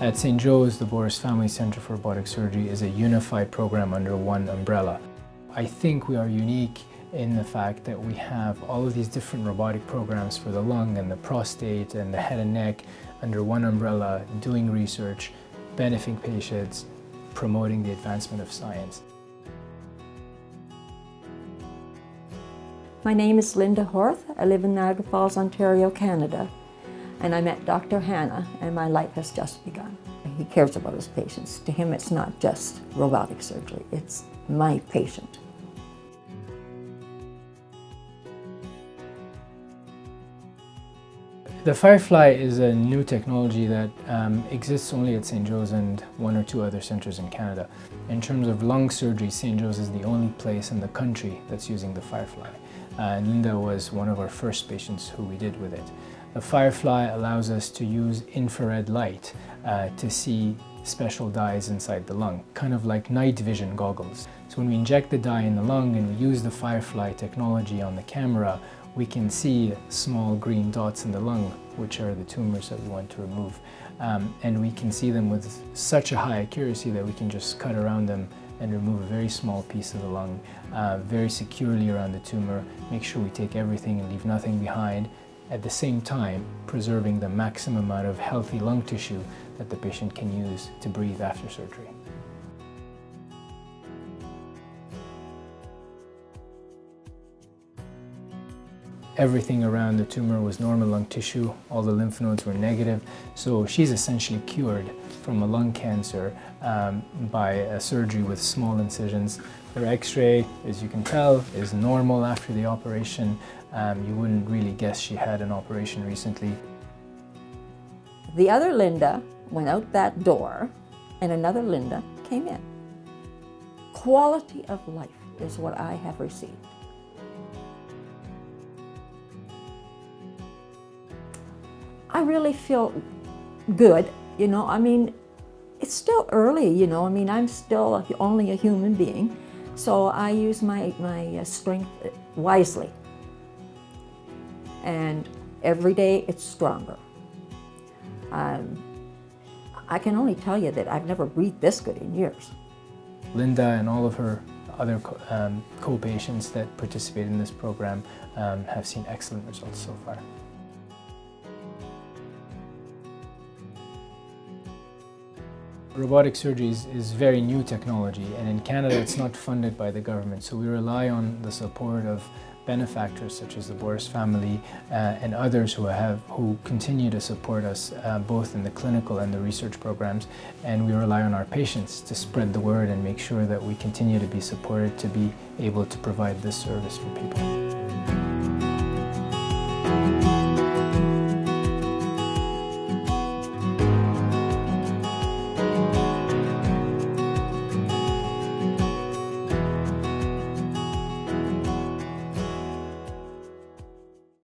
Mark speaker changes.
Speaker 1: At St. Joe's, the Boris Family Center for Robotic Surgery is a unified program under one umbrella. I think we are unique in the fact that we have all of these different robotic programs for the lung and the prostate and the head and neck under one umbrella, doing research, benefiting patients, promoting the advancement of science.
Speaker 2: My name is Lynda Horth. I live in Niagara Falls, Ontario, Canada. And I met Dr. Hanna, and my life has just begun. He cares about his patients. To him, it's not just robotic surgery, it's my patient.
Speaker 1: The Firefly is a new technology that um, exists only at St. Joe's and one or two other centres in Canada. In terms of lung surgery, St. Joe's is the only place in the country that's using the Firefly. Uh, and Lynda was one of our first patients who we did with it. The Firefly allows us to use infrared light uh, to see special dyes inside the lung, kind of like night vision goggles. So when we inject the dye in the lung and we use the Firefly technology on the camera, we can see small green dots in the lung, which are the tumors that we want to remove. Um, and we can see them with such a high accuracy that we can just cut around them and remove a very small piece of the lung uh, very securely around the tumor, make sure we take everything and leave nothing behind, at the same time preserving the maximum amount of healthy lung tissue that the patient can use to breathe after surgery. Everything around the tumor was normal lung tissue, all the lymph nodes were negative, so she's essentially cured from a lung cancer um, by a surgery with small incisions. Her x-ray, as you can tell, is normal after the operation. Um, you wouldn't really guess she had an operation recently.
Speaker 2: The other Lynda went out that door and another Lynda came in. Quality of life is what I have received. I really feel good, you know. I mean, it's still early, you know. I mean, I'm still only a human being, so I use my, my uh, strength wisely. And every day it's stronger. Um, I can only tell you that I've never breathed this good in years.
Speaker 1: Lynda and all of her other um, co-patients that participate in this program um, have seen excellent results so far. Robotic surgery is, is, very new technology and in Canada it's not funded by the government so we rely on the support of benefactors such as the Boris family uh, and others who have who continue to support us uh, both in the clinical and the research programs and we rely on our patients to spread the word and make sure that we continue to be supported to be able to provide this service for people.